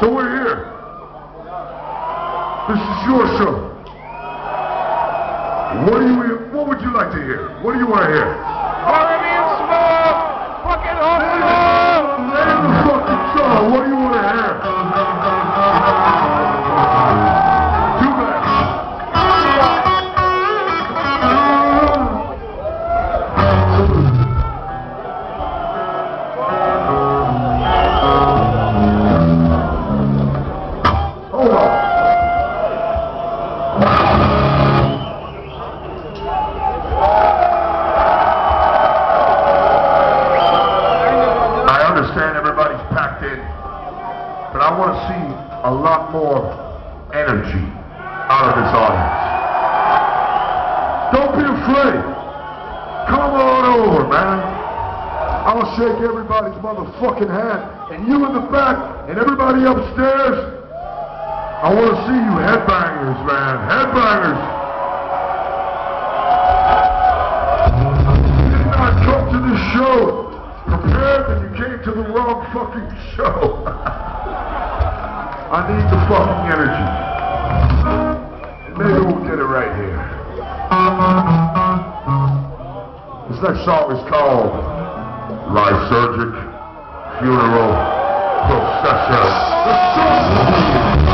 So we're here. This is your show. What do you what would you like to hear? What do you want to hear? Everybody's packed in, but I want to see a lot more energy out of this audience. Don't be afraid. Come on over, man. I'll shake everybody's motherfucking hand, and you in the back, and everybody upstairs. I want to see you headbangers, man. Headbangers. And you came to the wrong fucking show. I need the fucking energy. Maybe we'll get it right here. This next song is called Lysergik Funeral Procession.